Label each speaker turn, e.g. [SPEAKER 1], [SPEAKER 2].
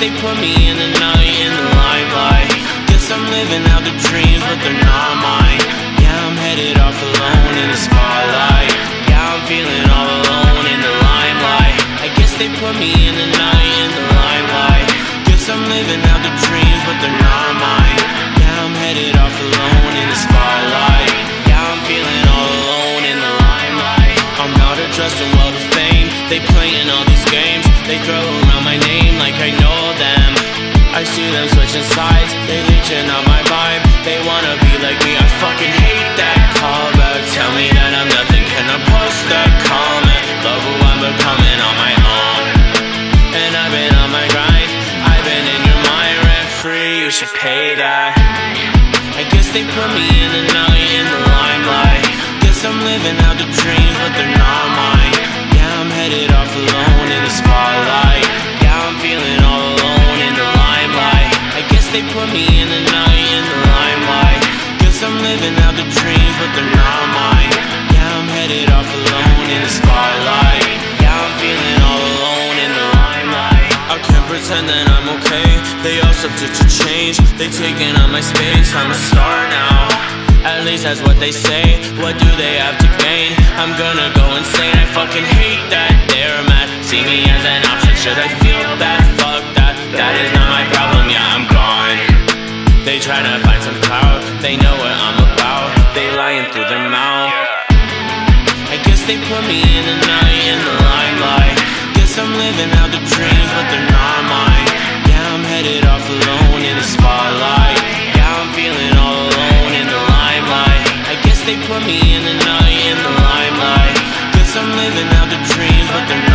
[SPEAKER 1] they put me in the night in the limelight Guess I'm living out the dreams but they're not mine. Yeah, I'm headed off alone in the spotlight. Yeah, I'm feeling all alone in the limelight. I guess they put me in the night in the limelight. Guess I'm living out the dreams but they're not mine. Yeah, I'm headed off alone in the spotlight. Yeah, I'm feeling all alone in the limelight. I'm not addressing well to fame. They playing all these games. They throw around my name like I know I see them switching sides, they leeching on my vibe. They wanna be like me, I fucking hate that callback Tell me that I'm nothing, can I post that comment? Love who I'm becoming on my own. And I've been on my grind, I've been in your mind rent free. You should pay that. I guess they put me in the night in the limelight they put me in the night in the limelight. Guess I'm living out the dreams but they're not mine. Yeah, I'm headed off alone in the spotlight. Yeah, I'm feeling all alone in the limelight. I can't pretend that I'm okay. They all subject to change. They taking up my space, I'm a star now. At least that's what they say. What do they have to gain? I'm gonna go insane. I fucking hate that they're mad. See me as an option. Should I feel bad? Fuck that. That is not my problem They tryna find some clout. They know what I'm about. They lying through their mouth. I guess they put me in the night In the limelight. Guess I'm living out the dreams But they're not mine. Yeah, I'm headed off alone In the spotlight. Yeah, I'm feeling all alone In the limelight. I guess they put me in the night in the limelight. Guess I'm living out the dreams, but they're